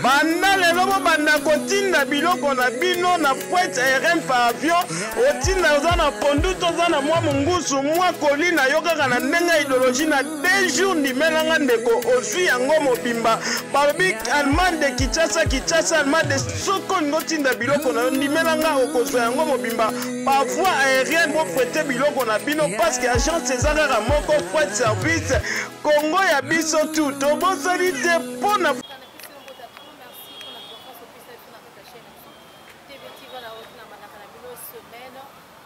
Banda lelo bobanda kotinda biloko na bino na pointe aerienne par avion otinda oza na pondu to oza na mwa mongusu mwa koli na yo kaka na ndenge ya ideologie na deux jours ndimelanga ndeko ozwi yango mobimba balobi allemagne de kinshasa kinshasa allemagne de soko olingi otinda biloko na yo ndimelanga okozwa yango mobimba par voie aérienne boprete biloko na bino parce que agence eza kaka moko fret service kongo ya biso tu tobosani te mpo na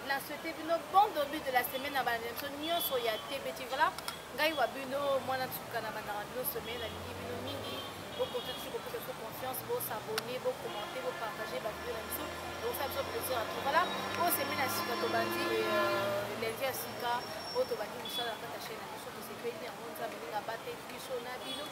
na souhaite bino bon début de la semaine na bana biso nyonso ya tebeti vala ngai wa bino mwana nsuka na bandaka bino semaine nalingi bino mingi bokoki ti kopesa biso confiance bosabone bocommente bopartage bavideo na biso ekosala biso plaisir ato vala oyo semaine ya sika tobandi lendi ya sika oyo tobandi mosala na kati ya chaine na biso tosepeli yango nzambe ndenge abateli biso na bino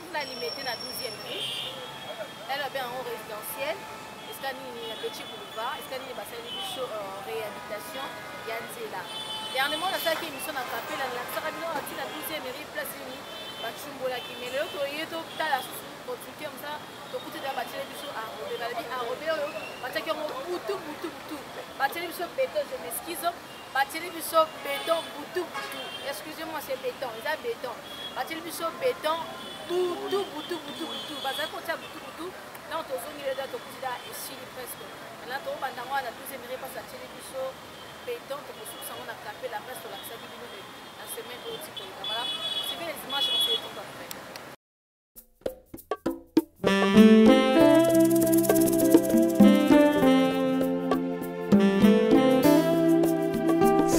kuna limete na 12e rue elle abe yango résidentiel esika nini na petit boulevard esika nini basali biso euh, réhabilitation ya nzela dernièrement nasalaki émission na kapela nalakisaka bino ati na 12e rue place nini bacumbolaki me lelo toye totala susu kotuke mosa tokuti da batiele biso arobe balobi arobe oyo batiaki yango butu butu butu batieli biso beto je m'excuse batili biso beton butu butu excusez moi c'est beton eza beton batili biso beton butu butu butu butu bazali kotia butu butu ntango tozongi leda tokuti da esili presque maintenant tokobanda ngo na 12 mire mpasi atili biso beton tokosukisa ngo na kape la presse tolakisaki bino na semaine oyo tikoleka vala sivile dimanche basele toka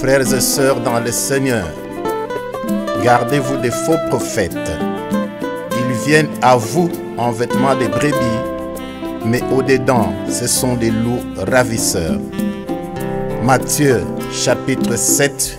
Frères et sœurs dans le Seigneur, gardez-vous des faux prophètes viennent à vous en vêtements de brebis, mais au-dedans, ce sont des loups ravisseurs. Matthieu chapitre 7,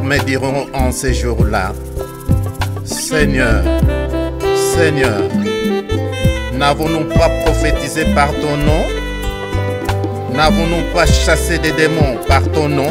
me diront en ces jours-là, Seigneur, Seigneur, n'avons-nous pas prophétisé par ton nom N'avons-nous pas chassé des démons par ton nom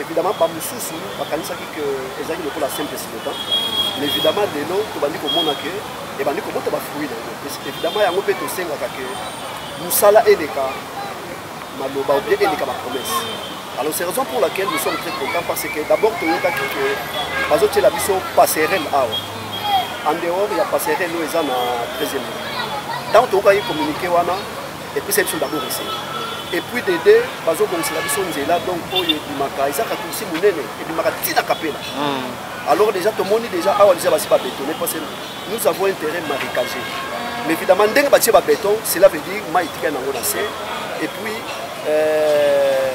Evidemment ba mususu bakanisaki que ezalaki lokola simple slogan mais évidemment lelo tobandi komona ke ebandi kobota ba fruit na yango évidemment yango mpe tosengaka ke mosala eleka maloba ou bien eleka ba promesse alors c'est raison pour laquelle nous sommes très contents parce que d'abord toyokaki ke bazotyela biso passerelle awa en dehors ya passerelle oyo eza na 13 ntango tokokaki communiqué wana epesa biso dabord esengo epuis de deux bazobongisela biso nzela donc oyo ebimaka eza kakursi monene ebimaka ntina kapela hmm. alors déjà tomoni déjà awa déjà basi babetone parce que nous avons intérêt marécagé mais évidemment ndenge batie babeton cela veut dire mai etikali nango na se epuis euh,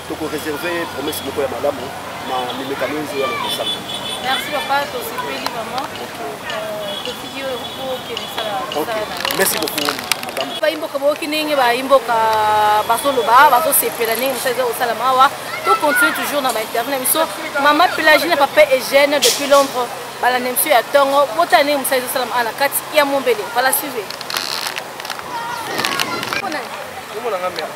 toko reserve ye promesse moko ya malamu na mimekano nzo ya nakosala merci papa tosepeli vraiment tofiki oyo kokende sala merci beaucoup bayimboka bayoki ndenge bayimboka bazoloba bazosepela ndenge mosala eza kosalama awa to continue toujours na bainterview na biso mama pelagi na papa egène depuis londres balanda biso ya ntongo botala ndenge mosala ezosalama awa na kati ya mombele bala suive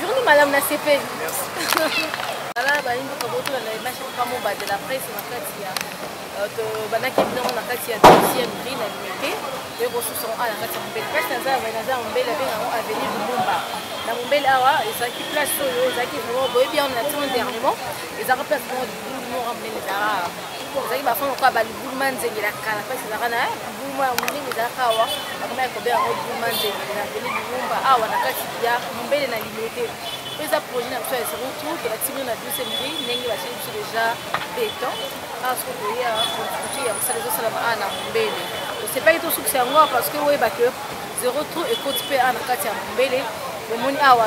journée malamu na sepeli ala bayimbi tokotuna na image papa mobade la presse na kati ya tobandaki binango na kati ya deuxième ri na limete ekosusa ngo awa na kati ya mombele place naza naza ya mombele abenga yango avenir lumumba na mombele awa ezalaki place oyo ezalaki vraiment boyebi yango na tion dernièrement ezalaka place moko moko monene ezalaka ezalaki bafon lokola balibulu manzenge na kala mpasi ezalaka na buluma ya monene ezalaka awa bakomaki kobe yango buluma manzenge na vele bilumba awa na kati ya mombele na limete mpo eza projet na biso ya zero tour tolatimio na biso mbi ndenge batye biso deja beton awa soko koya konstitue ya mosala ezosalama awa na mombele tosepaki tosukisa yango awa parce que oyeba ke zero tour ekoti mpe awa na kati ya mombele bomoni awa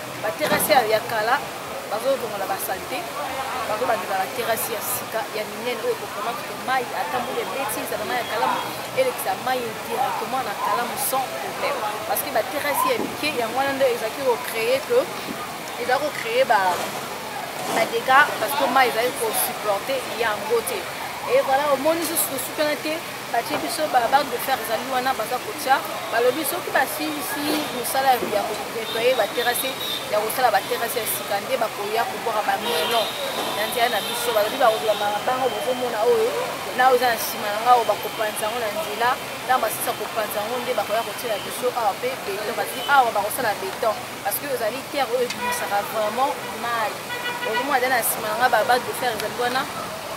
baterase ya kala bazozongola basalite bazobandela baterase ya sika ya minene oyo ekokomaki ke mai atamboli ebeti ezala mai ya kalamu elekisa mai directement na kalamu sans problème parce que baterase ya mike yango wana nde ezalaki kocreye ke eza kocreye badega parce que mai ezali kosupporte yango te e voilà omoni susu kosukana te batie biso ba barre de fer ezali wana baza kotya balobi soki basilisi mosala ya kotoye baterase ya kosala baterase ya sika nde bakoya kobwaka bamelon na nzela na biso balobi bakozwa mabanga bokomona oyo na oyo eza na nsima na ngai oyo bakopanza yango na nzela ntango basilisa kopanza yango nde bakoya kotyela biso awa mpe beton kasi awa bakosala beton parce que ozali terre oyo ebimisaka vraiment mai okomona eza na nsima na ngai babade de fer ezali wana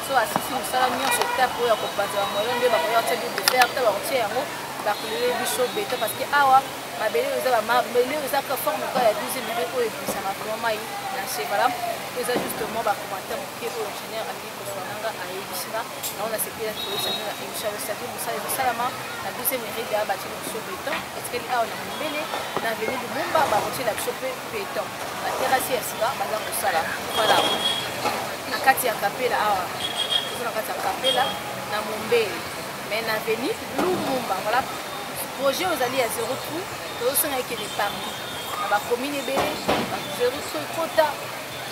so asisi mosala nyonso etape oyo ya kopanza bamwelo nde bakoya kotia bible fer te bakotia yango bakulele biso beton parce que awa mabele oyo eza bamabele oyo eza ka forme kaka ya 12 mibele oyo ebisaka vraiment mai na nse vala eza justement bacommentaire moke oyo ingénieur alingi kozwa nanga ayebisi nga yango nasepelaki koyebisa bino na émission ya sadi mosala ezosalama na 12 méride ya batie na biso beton etikali awa na mombele na veni lumumba bakotiela biso mpe beton baterasi ya sika baza kosala mpala na kati ya kapela awa ozo na kati ya kapela na mombele mais na veni lumumba voilà projet ozali ya zero trou tozosanga ekende partout na bakomine ebele zero trou ekota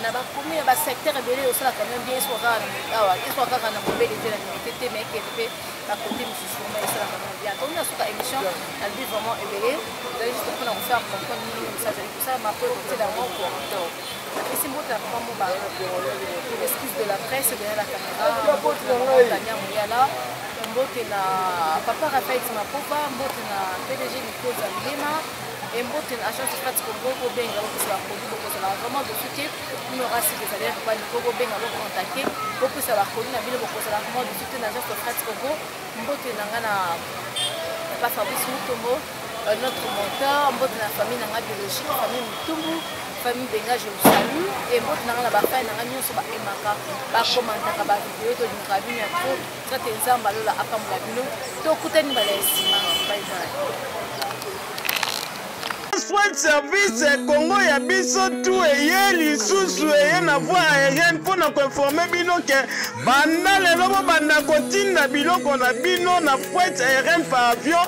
na bakomine ya basecteur ebele osalaka meme bien eswa kaka na mombele te na limite te mais ekende mpe ba côté mosusu vraiment esalaka vraiment bien tomi na suka émission nalobi vraiment ebele ezali juste mpona kosala comprendre nini mosu azali kosala mapo ekotela yango correcteur apesi mbote na papa moba excuse de la presse derrière la caméra mbote na mama tania moyala mbote na papa rafael makoba mbote na pdg nikoza milema et mbote na agence frate congo kobenga bopesa baproduit bokozala vraiment dessus te bino rasi ezali ya papa niko kobenga bokontakte bopesa baproduit na bino bokozala vraiment mbote na jean socrate kogo mbote na ngai na papa fabrice mutombo euh, notre mentor mbote na famille na ngai biologique famille mutumbu famille benga je vous salue et mbote na ngai na bafai na ngai nyonso baemaka bakomantaka bavideo tolingaka bino ya trop trate nzambe alola apambola bino tokutani mbala ya nsima bye bye Fred service Congo ya biso tu eye lisusu eye na voie aérienne mpo na koinforme bino ke banda lelo bobanda kotinda biloko na bino na fret aérienne par avion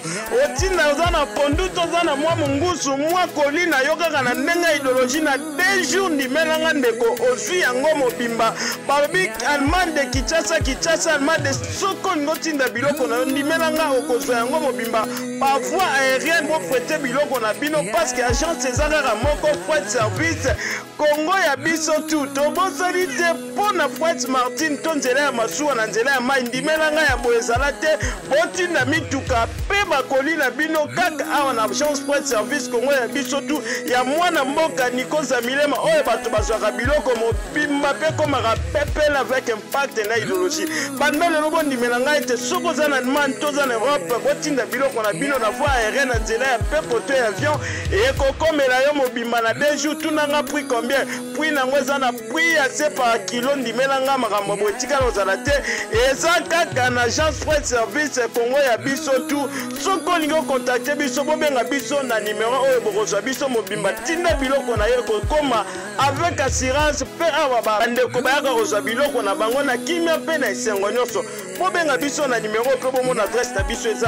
otinda oza na pondu to oza na mwa mongusu mwa koli na yo kaka na ndenge ya ideologie na deux jours ndimelanga ndeko ozwi yango mobimba balobi allemagne de kinshasa kinshasa allemagne de soko olingi otinda biloko na yo ndimelanga okozwa yango mobimba Ba voix aérienne bo prete biloko na bino parce que agence eza kaka moko fret service Congo ya biso tout tobosani te mpo na fret Martin to nzela ya masuwa na nzela ya mai ndimela ngai ya boye ezala te botinda mituka mpe bakoli na bino kaka awa na agence fret service Congo ya biso tout ya mwana mboka Nico Zamilema oyo bato bazwaka biloko mobimba mpe komaka pepele avec pacte na ideologie banda lelo bondimela ngai ete soki oza na allemagne to oza na europe botinda biloko na bino na voi aérien na nzela ya mpepo to ya avion ekokomela yo mobimba na deux jours tuna nga prix combien prix nango eza na prix ya se par kilo ndimela nga makambo ya boetikala ozala te eza kaka na agence fret service congo ya biso tu soki olingi okontakte biso bobenga biso na nimero oyo bokozwa biso mobimba tinda biloko na yo ekokoma avec assurance mpe awa bandeko bayaka kozwa biloko na bango na kimia mpe na esengo nyonso bobenga biso na nimero mpe bomona adresse na biso eza